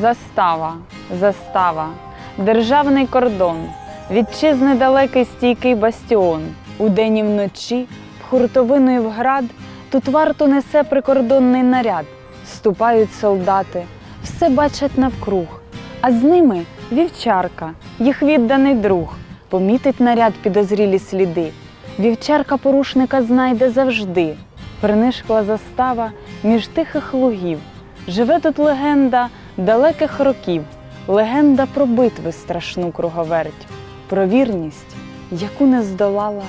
Застава, застава, державний кордон, вітчизни далекий стійкий бастіон. Удень і вночі, в хуртовину і в град, тут варту несе прикордонний наряд. Ступають солдати, все бачать навкруг, а з ними вівчарка, їх відданий друг, помітить наряд підозрілі сліди. Вівчарка порушника знайде завжди. Принишкла застава між тихих лугів. Живе тут легенда далеких років, легенда про битви страшну круговерть, про вірність, яку не здолала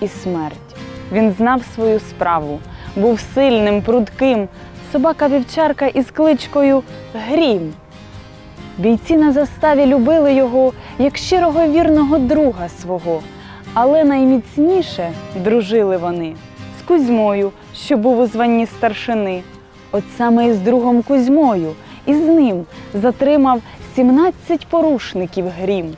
і смерть. Він знав свою справу, був сильним, прудким, собака вівчарка із кличкою Грім. Бійці на заставі любили його як щирого вірного друга свого, але найміцніше дружили вони з Кузьмою, що був у званні старшини. От саме із другом Кузьмою, і з ним затримав 17 порушників грім.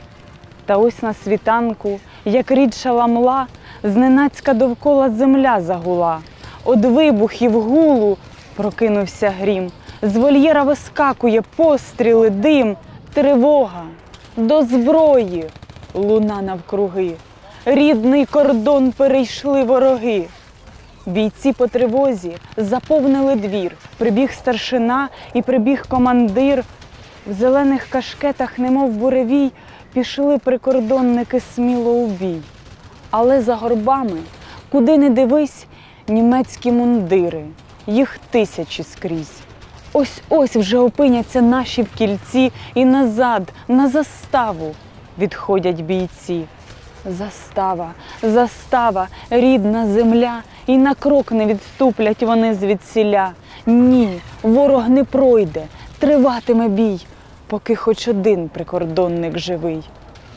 Та ось на світанку, як рідша мла, зненацька довкола земля загула. Од вибухів гулу прокинувся грім. З вольєра вискакує постріли, дим, тривога. До зброї луна навкруги. Рідний кордон перейшли вороги. Бійці по тривозі заповнили двір. Прибіг старшина і прибіг командир. В зелених кашкетах, немов буревій, пішли прикордонники сміло у бій. Але за горбами, куди не дивись, німецькі мундири, їх тисячі скрізь. Ось ось вже опиняться наші в кільці і назад, на заставу відходять бійці. Застава, застава, рідна земля, і на крок не відступлять вони звідсіля. Ні, ворог не пройде, триватиме бій, поки хоч один прикордонник живий.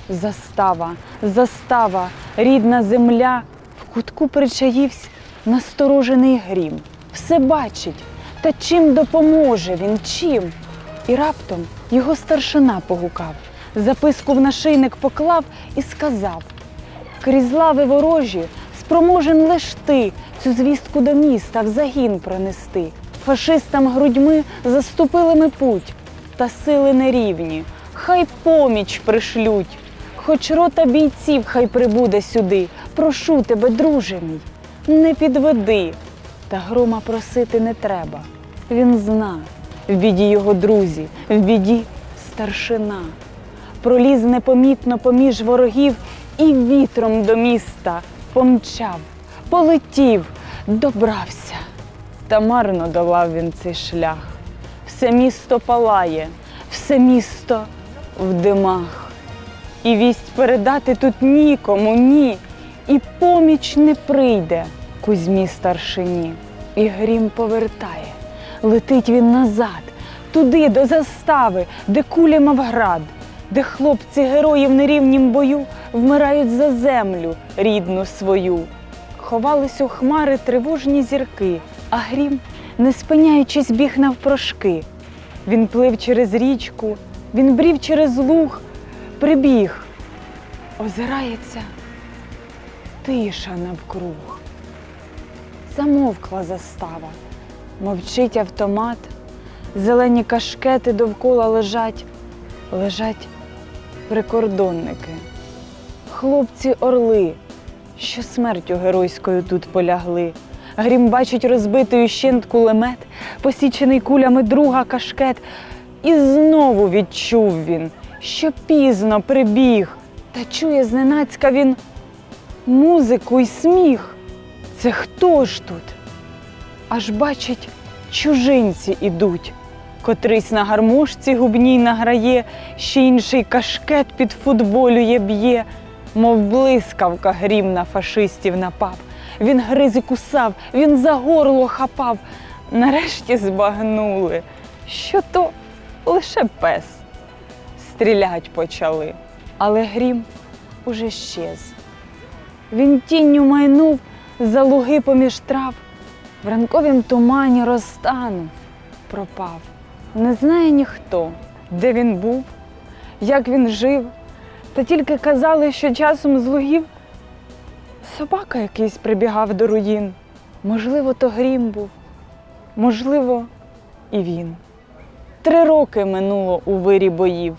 Застава, застава, рідна земля, в кутку причаївсь насторожений грім. Все бачить, та чим допоможе він, чим? І раптом його старшина погукав, записку в нашийник поклав і сказав: Крізь лави ворожі спроможен лиш ти цю звістку до міста в загін пронести. Фашистам грудьми заступили ми путь, та сили нерівні, хай поміч пришлють. Хоч рота бійців хай прибуде сюди. Прошу тебе, друже мій, не підведи. Та грома просити не треба. Він зна, в біді його друзі, в біді старшина. Проліз непомітно поміж ворогів і вітром до міста помчав, полетів, добрався. Та марно долав він цей шлях. Все місто палає, все місто в димах. І вість передати тут нікому, ні, і поміч не прийде Кузьмі старшині. І грім повертає, летить він назад, туди, до застави, де куля мав град, де хлопці герої в нерівнім бою вмирають за землю рідну свою. Ховались у хмари тривожні зірки, а грім, не спиняючись, біг навпрошки. Він плив через річку, він брів через луг, прибіг, озирається, тиша навкруг. Замовкла застава, мовчить автомат, зелені кашкети довкола лежать, лежать прикордонники, хлопці орли, що смертю геройською тут полягли. Грім бачить розбитий ущент кулемет, посічений кулями друга кашкет, і знову відчув він, що пізно прибіг, та чує зненацька він музику й сміх. Це хто ж тут? Аж бачить, чужинці ідуть. Котрийсь на гармошці губній награє, ще інший кашкет під футболює б'є, мов блискавка грім на фашистів напав. Він гриз і кусав, він за горло хапав. Нарешті збагнули, що то лише пес. Стрілять почали, але грім уже щез. Він тінню майнув за луги поміж трав, в ранковім тумані розтанув, пропав. Не знає ніхто, де він був, як він жив, та тільки казали, що часом з лугів собака якийсь прибігав до руїн. Можливо, то грім був, можливо, і він. Три роки минуло у вирі боїв.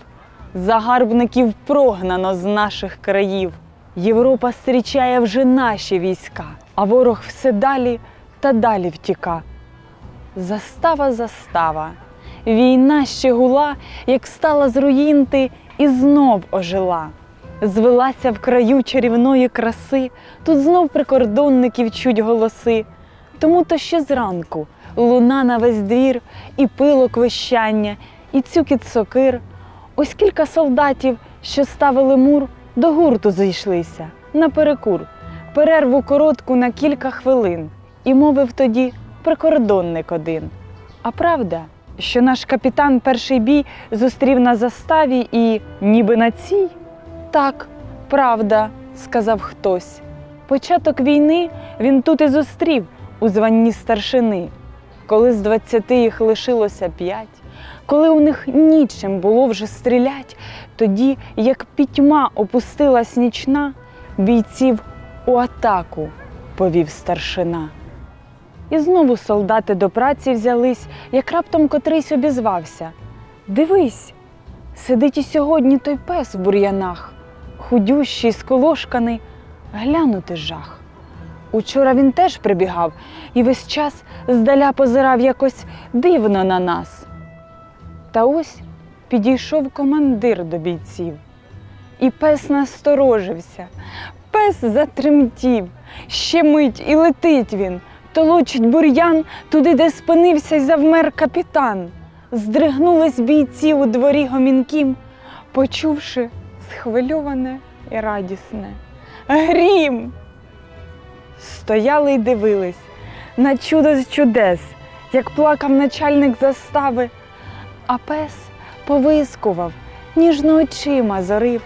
Загарбників прогнано з наших країв. Європа зустрічає вже наші війська, а ворог все далі та далі втіка. Застава, застава, війна ще гула, як стала з руїн ти і знов ожила. Звелася в краю чарівної краси, тут знов прикордонників чуть голоси. Тому то ще зранку луна на весь двір, і пилок вищання, і цюкіт сокир. Ось кілька солдатів, що ставили мур, до гурту зайшлися наперекур, перерву коротку на кілька хвилин, і мовив тоді прикордонник один. А правда, що наш капітан перший бій зустрів на заставі і ніби на цій? Так, правда, сказав хтось. Початок війни він тут і зустрів у званні старшини. Коли з двадцяти їх лишилося п'ять, коли у них нічим було вже стрілять, тоді, як пітьма опустилась нічна, бійців у атаку повів старшина. І знову солдати до праці взялись, як раптом котрийсь обізвався. Дивись, сидить і сьогодні той пес в бур'янах, худющий, сколошканий, глянути жах. Учора він теж прибігав і весь час здаля позирав якось дивно на нас. Та ось підійшов командир до бійців, і пес насторожився, пес затремтів, ще мить і летить він, толочить бур'ян туди, де спинився й завмер капітан. Здригнулись бійці у дворі гомінкім, почувши схвильоване і радісне. Грім! Стояли й дивились на чудо з чудес, як плакав начальник застави, а пес повискував, ніжно очима зорив,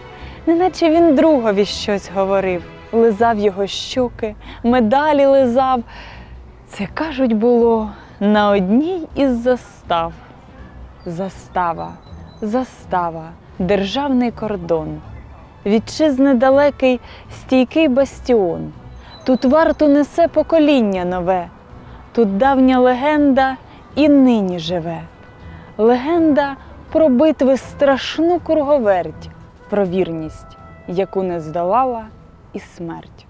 неначе він другові щось говорив, лизав його щоки, медалі лизав. Це, кажуть, було на одній із застав. Застава, застава, державний кордон, вітчизни далекий, стійкий бастіон. Тут варту несе покоління нове, тут давня легенда і нині живе. Легенда про битви страшну круговерть, про вірність, яку не здолала і смерть.